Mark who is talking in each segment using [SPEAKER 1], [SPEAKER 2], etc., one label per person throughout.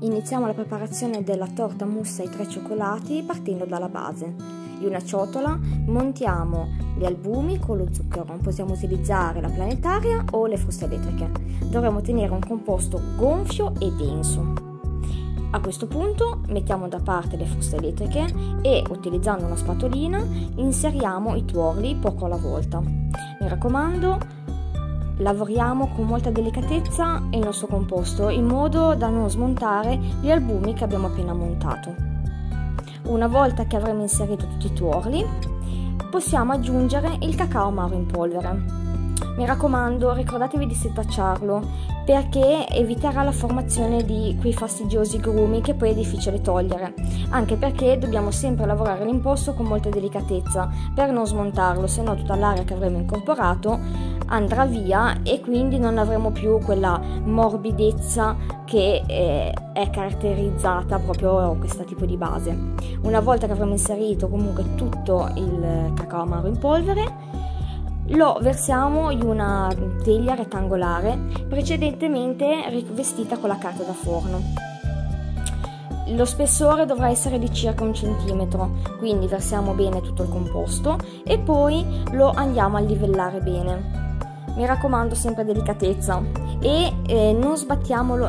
[SPEAKER 1] Iniziamo la preparazione della torta mousse ai tre cioccolati partendo dalla base. In una ciotola montiamo gli albumi con lo zucchero, possiamo utilizzare la planetaria o le fruste elettriche. Dovremo ottenere un composto gonfio e denso. A questo punto mettiamo da parte le fruste elettriche e utilizzando una spatolina inseriamo i tuorli poco alla volta. Mi raccomando Lavoriamo con molta delicatezza il nostro composto in modo da non smontare gli albumi che abbiamo appena montato. Una volta che avremo inserito tutti i tuorli, possiamo aggiungere il cacao amaro in polvere. Mi raccomando, ricordatevi di setacciarlo perché eviterà la formazione di quei fastidiosi grumi che poi è difficile togliere, anche perché dobbiamo sempre lavorare l'imposto con molta delicatezza per non smontarlo, se no tutta l'aria che avremo incorporato andrà via e quindi non avremo più quella morbidezza che è, è caratterizzata proprio questo tipo di base. Una volta che avremo inserito comunque tutto il cacao amaro in polvere, lo versiamo in una teglia rettangolare precedentemente rivestita con la carta da forno. Lo spessore dovrà essere di circa un centimetro, quindi versiamo bene tutto il composto e poi lo andiamo a livellare bene. Mi raccomando sempre delicatezza e eh, non,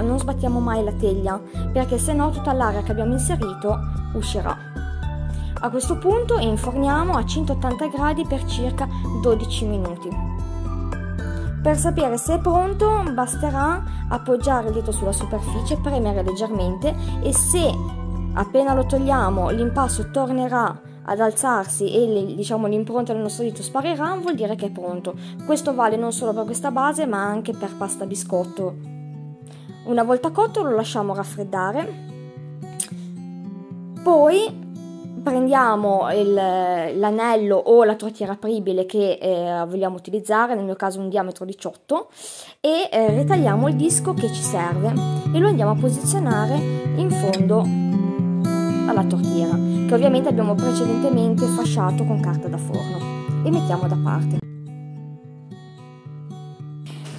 [SPEAKER 1] non sbattiamo mai la teglia perché se no tutta l'aria che abbiamo inserito uscirà. A questo punto inforniamo a 180 gradi per circa 12 minuti. Per sapere se è pronto basterà appoggiare il dito sulla superficie, premere leggermente e se appena lo togliamo l'impasto tornerà ad alzarsi e diciamo, l'impronta del nostro dito sparirà, vuol dire che è pronto. Questo vale non solo per questa base ma anche per pasta biscotto. Una volta cotto lo lasciamo raffreddare. Poi prendiamo il, l'anello o la tortiera apribile che eh, vogliamo utilizzare, nel mio caso un diametro 18, e eh, ritagliamo il disco che ci serve e lo andiamo a posizionare in fondo alla tortiera, che ovviamente abbiamo precedentemente fasciato con carta da forno e mettiamo da parte.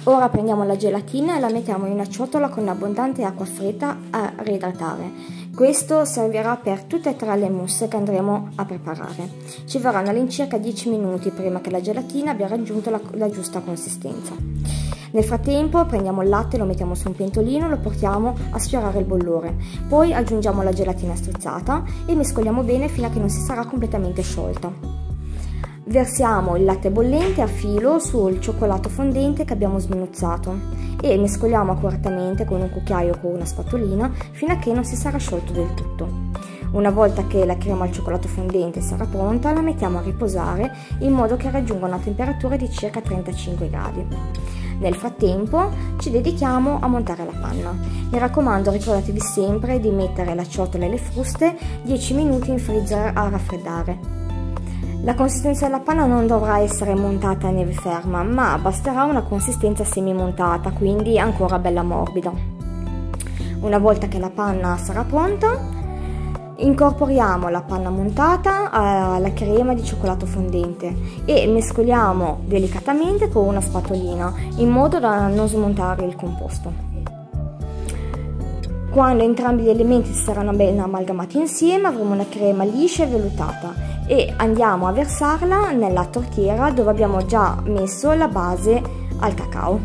[SPEAKER 1] Ora prendiamo la gelatina e la mettiamo in una ciotola con abbondante acqua fredda a reidratare. Questo servirà per tutte e tre le mousse che andremo a preparare. Ci vorranno all'incirca 10 minuti prima che la gelatina abbia raggiunto la, la giusta consistenza. Nel frattempo prendiamo il latte, lo mettiamo su un pentolino e lo portiamo a sfiorare il bollore. Poi aggiungiamo la gelatina strizzata e mescoliamo bene fino a che non si sarà completamente sciolta. Versiamo il latte bollente a filo sul cioccolato fondente che abbiamo sminuzzato e mescoliamo accuratamente con un cucchiaio o con una spatolina fino a che non si sarà sciolto del tutto. Una volta che la crema al cioccolato fondente sarà pronta, la mettiamo a riposare in modo che raggiunga una temperatura di circa 35 gradi. Nel frattempo ci dedichiamo a montare la panna. Mi raccomando ricordatevi sempre di mettere la ciotola e le fruste 10 minuti in freezer a raffreddare. La consistenza della panna non dovrà essere montata a neve ferma, ma basterà una consistenza semi-montata, quindi ancora bella morbida. Una volta che la panna sarà pronta, incorporiamo la panna montata alla crema di cioccolato fondente e mescoliamo delicatamente con una spatolina in modo da non smontare il composto. Quando entrambi gli elementi saranno ben amalgamati insieme avremo una crema liscia e vellutata e andiamo a versarla nella tortiera dove abbiamo già messo la base al cacao.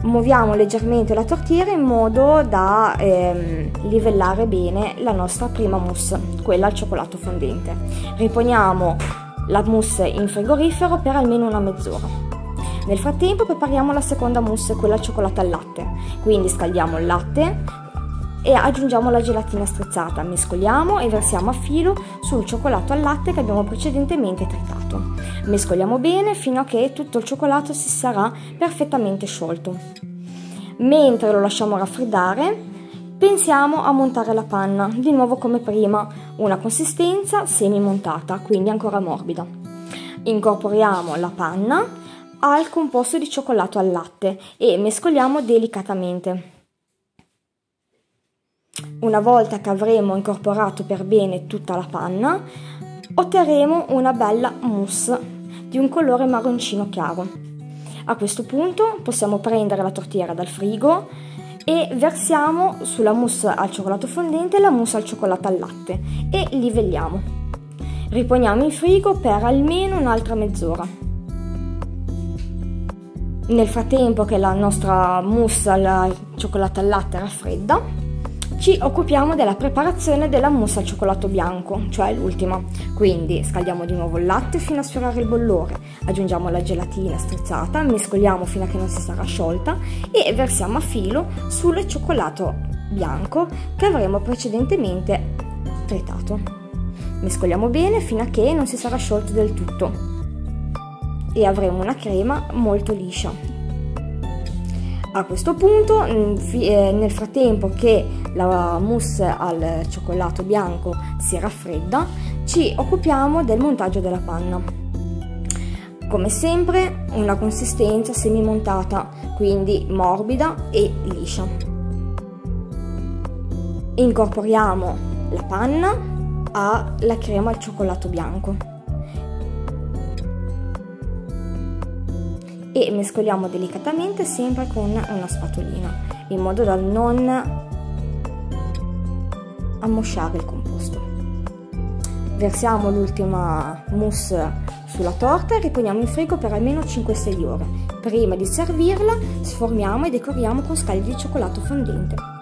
[SPEAKER 1] Muoviamo leggermente la tortiera in modo da ehm, livellare bene la nostra prima mousse, quella al cioccolato fondente. Riponiamo la mousse in frigorifero per almeno una mezz'ora. Nel frattempo prepariamo la seconda mousse, quella al cioccolato al latte. Quindi scaldiamo il latte, e aggiungiamo la gelatina strizzata, mescoliamo e versiamo a filo sul cioccolato al latte che abbiamo precedentemente tritato. Mescoliamo bene fino a che tutto il cioccolato si sarà perfettamente sciolto. Mentre lo lasciamo raffreddare, pensiamo a montare la panna, di nuovo come prima, una consistenza semi montata, quindi ancora morbida. Incorporiamo la panna al composto di cioccolato al latte e mescoliamo delicatamente. Una volta che avremo incorporato per bene tutta la panna, otterremo una bella mousse di un colore marroncino chiaro. A questo punto possiamo prendere la tortiera dal frigo e versiamo sulla mousse al cioccolato fondente la mousse al cioccolato al latte e livelliamo. Riponiamo in frigo per almeno un'altra mezz'ora. Nel frattempo che la nostra mousse al cioccolato al latte raffredda, ci occupiamo della preparazione della mousse al cioccolato bianco, cioè l'ultima. Quindi scaldiamo di nuovo il latte fino a sfiorare il bollore, aggiungiamo la gelatina strizzata, mescoliamo fino a che non si sarà sciolta e versiamo a filo sul cioccolato bianco che avremo precedentemente tritato. Mescoliamo bene fino a che non si sarà sciolto del tutto e avremo una crema molto liscia. A questo punto, eh, nel frattempo che la mousse al cioccolato bianco si raffredda, ci occupiamo del montaggio della panna. Come sempre una consistenza semimontata, quindi morbida e liscia. Incorporiamo la panna alla crema al cioccolato bianco. E mescoliamo delicatamente sempre con una spatolina in modo da non ammosciare il composto. Versiamo l'ultima mousse sulla torta e riponiamo in frigo per almeno 5-6 ore. Prima di servirla sformiamo e decoriamo con scaglie di cioccolato fondente.